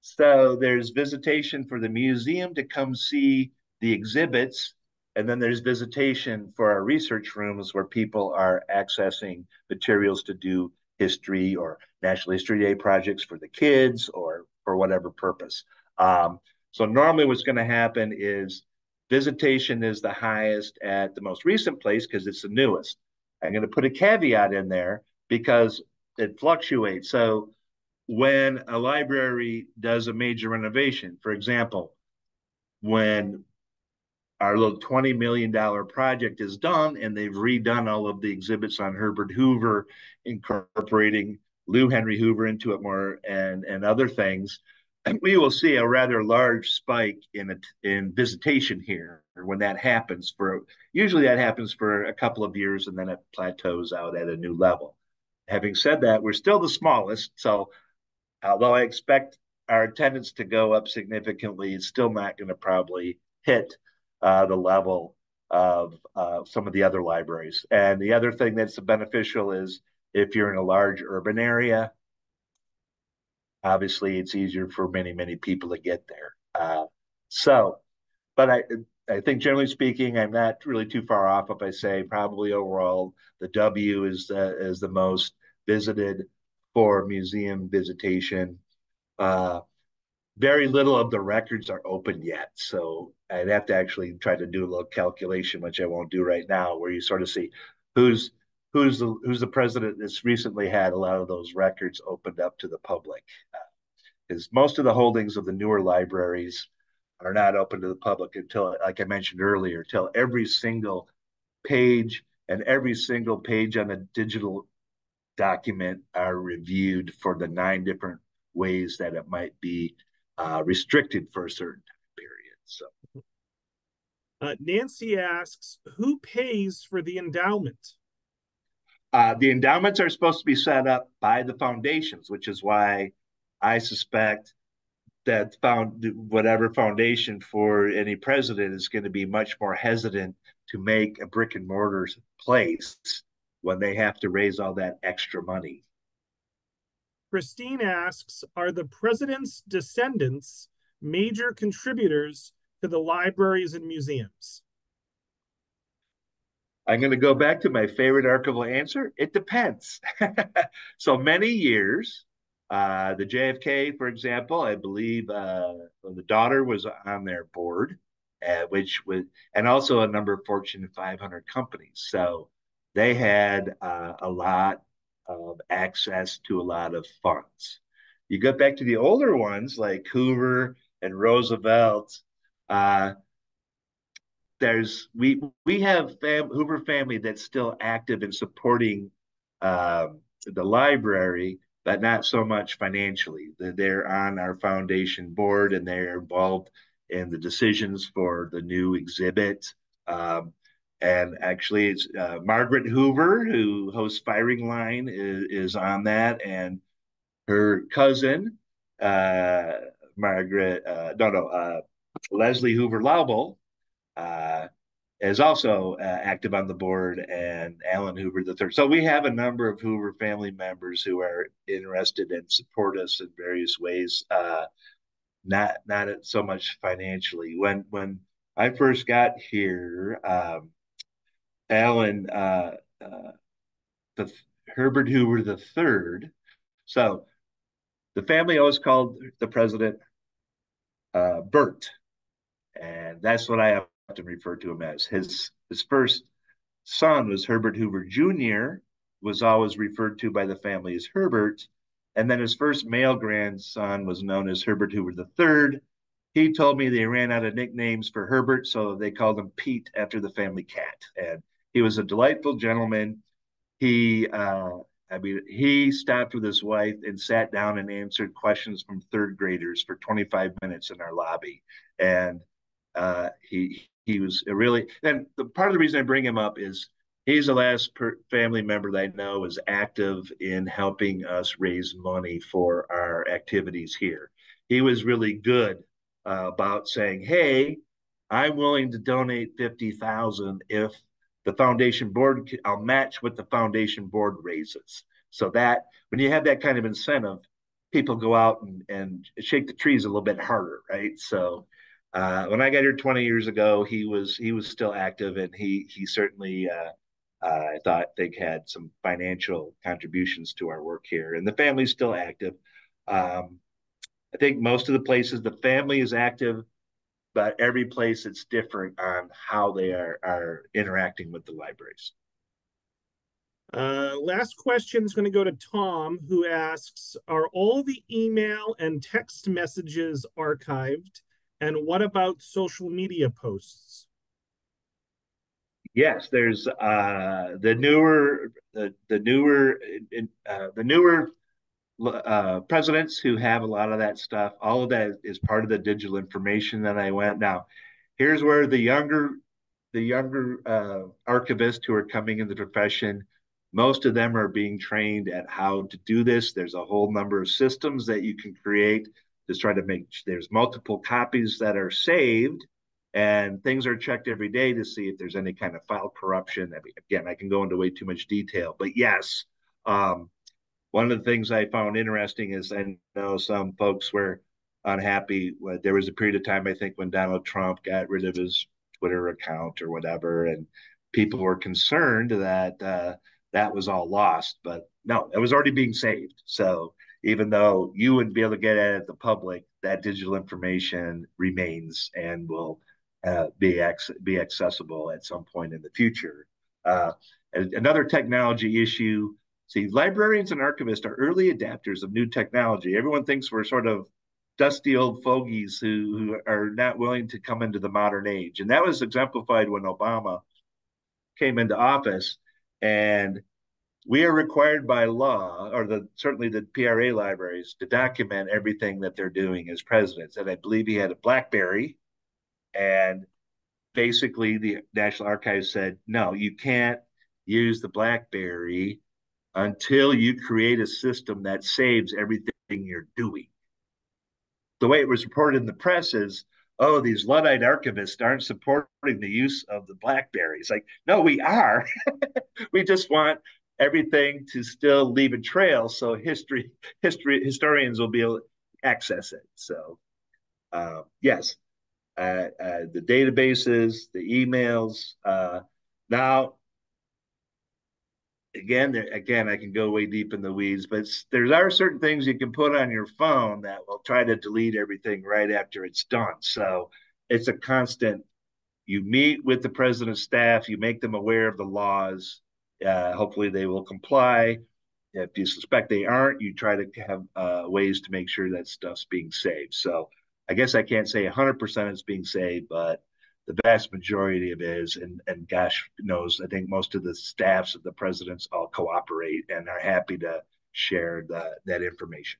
So there's visitation for the museum to come see the exhibits and then there's visitation for our research rooms where people are accessing materials to do history or National History Day projects for the kids or for whatever purpose. Um, so normally what's going to happen is visitation is the highest at the most recent place because it's the newest. I'm going to put a caveat in there because it fluctuates. So when a library does a major renovation, for example, when our little $20 million project is done and they've redone all of the exhibits on Herbert Hoover, incorporating Lou Henry Hoover into it more and, and other things, we will see a rather large spike in a, in visitation here when that happens for usually that happens for a couple of years and then it plateaus out at a new level. Having said that, we're still the smallest, so although I expect our attendance to go up significantly, it's still not going to probably hit uh, the level of uh, some of the other libraries. And the other thing that's beneficial is if you're in a large urban area, obviously it's easier for many, many people to get there. Uh, so, but I, I think generally speaking, I'm not really too far off if I say probably overall the W is the, is the most visited for museum visitation. Uh, very little of the records are open yet. So I'd have to actually try to do a little calculation, which I won't do right now, where you sort of see who's who's the who's the president that's recently had a lot of those records opened up to the public. Because uh, most of the holdings of the newer libraries are not open to the public until, like I mentioned earlier, until every single page and every single page on a digital document are reviewed for the nine different ways that it might be uh, restricted for a certain time period. So, uh, Nancy asks, who pays for the endowment? Uh, the endowments are supposed to be set up by the foundations, which is why I suspect that found whatever foundation for any president is going to be much more hesitant to make a brick and mortar place when they have to raise all that extra money. Christine asks Are the president's descendants major contributors to the libraries and museums? I'm going to go back to my favorite archival answer. It depends. so many years, uh, the JFK, for example, I believe uh, the daughter was on their board, uh, which was, and also a number of Fortune 500 companies. So they had uh, a lot of access to a lot of funds. You get back to the older ones like Hoover and Roosevelt. Uh, there's we we have fam, Hoover family that's still active in supporting um, the library, but not so much financially. They're on our foundation board and they're involved in the decisions for the new exhibit. Um, and actually it's uh, Margaret Hoover who hosts Firing Line is, is on that, and her cousin uh, Margaret uh, no no uh, Leslie Hoover Laubel uh, is also uh, active on the board, and Allan Hoover the third. So we have a number of Hoover family members who are interested and support us in various ways. not not so much financially. When when I first got here. Um, Allan uh, uh, the Herbert Hoover the third. So the family always called the president uh, Bert, and that's what I often refer to him as. His his first son was Herbert Hoover Jr. was always referred to by the family as Herbert, and then his first male grandson was known as Herbert Hoover the third. He told me they ran out of nicknames for Herbert, so they called him Pete after the family cat, and he was a delightful gentleman. He, uh, I mean, he stopped with his wife and sat down and answered questions from third graders for 25 minutes in our lobby. And uh, he he was really, and the part of the reason I bring him up is he's the last per, family member that I know is active in helping us raise money for our activities here. He was really good uh, about saying, "Hey, I'm willing to donate fifty thousand if the foundation board, I'll match what the foundation board raises. So that when you have that kind of incentive, people go out and, and shake the trees a little bit harder, right? So uh, when I got here 20 years ago, he was he was still active, and he he certainly uh, uh, I thought they had some financial contributions to our work here, and the family's still active. Um, I think most of the places the family is active, but every place it's different on how they are are interacting with the libraries. Uh, last question is going to go to Tom, who asks Are all the email and text messages archived? And what about social media posts? Yes, there's uh, the newer the the newer uh, the newer uh, presidents who have a lot of that stuff. All of that is part of the digital information that I went. Now, here's where the younger the younger uh, archivists who are coming in the profession most of them are being trained at how to do this. There's a whole number of systems that you can create to try to make there's multiple copies that are saved and things are checked every day to see if there's any kind of file corruption. I mean, again, I can go into way too much detail, but yes, um, one of the things I found interesting is I know some folks were unhappy. There was a period of time, I think, when Donald Trump got rid of his Twitter account or whatever, and people were concerned that uh, that was all lost. But no, it was already being saved. So even though you wouldn't be able to get at it, the public, that digital information remains and will uh, be ex- be accessible at some point in the future. Uh, another technology issue. See, librarians and archivists are early adapters of new technology. Everyone thinks we're sort of dusty old fogies who, who are not willing to come into the modern age. And that was exemplified when Obama came into office. And we are required by law, or the certainly the PRA libraries, to document everything that they're doing as presidents. And I believe he had a BlackBerry, and basically the National Archives said, no, you can't use the BlackBerry until you create a system that saves everything you're doing. The way it was reported in the press is, oh, these Luddite archivists aren't supporting the use of the Blackberries. Like, no, we are. we just want everything to still leave a trail so history history historians will be able to access it so uh, yes uh, uh, the databases the emails uh, now again there, again i can go way deep in the weeds but there are certain things you can put on your phone that will try to delete everything right after it's done so it's a constant you meet with the president's staff you make them aware of the laws uh, hopefully, they will comply. If you suspect they aren't, you try to have uh, ways to make sure that stuff's being saved. So I guess I can't say 100% it's being saved, but the vast majority of it is. And, and gosh knows, I think most of the staffs of the presidents all cooperate and are happy to share the, that information.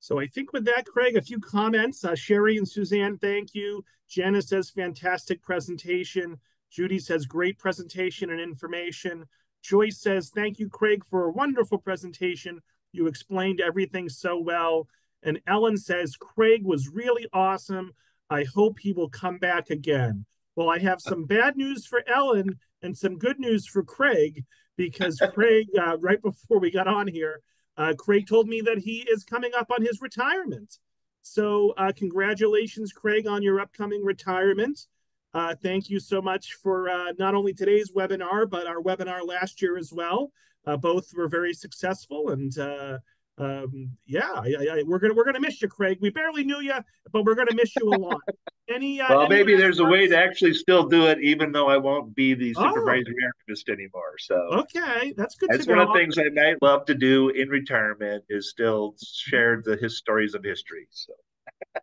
So I think with that, Craig, a few comments. Uh, Sherry and Suzanne, thank you. Janice says, fantastic presentation. Judy says, great presentation and information. Joyce says, thank you, Craig, for a wonderful presentation. You explained everything so well. And Ellen says, Craig was really awesome. I hope he will come back again. Well, I have some bad news for Ellen and some good news for Craig because Craig, uh, right before we got on here, uh, Craig told me that he is coming up on his retirement. So, uh, congratulations, Craig, on your upcoming retirement. Uh, thank you so much for uh, not only today's webinar, but our webinar last year as well. Uh, both were very successful, and uh, um, yeah, I, I, we're gonna we're gonna miss you, Craig. We barely knew you, but we're gonna miss you a lot. Any uh, well, maybe there's a way to actually still do it, even though I won't be the supervisory oh. anymore. So okay, that's good. That's one know. of the things I might love to do in retirement is still share the his stories of history. So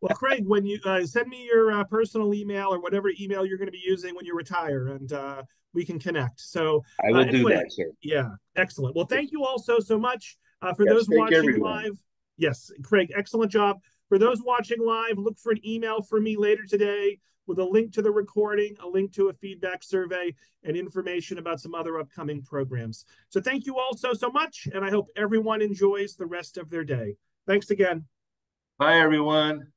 well, Craig, when you uh, send me your uh, personal email or whatever email you're going to be using when you retire, and uh, we can connect. So I will uh, anyway, do that, sir. Yeah, excellent. Well, thank you all so so much uh, for yes, those watching everyone. live. Yes, Craig, excellent job. For those watching live, look for an email from me later today with a link to the recording, a link to a feedback survey, and information about some other upcoming programs. So thank you all so, so much, and I hope everyone enjoys the rest of their day. Thanks again. Bye, everyone.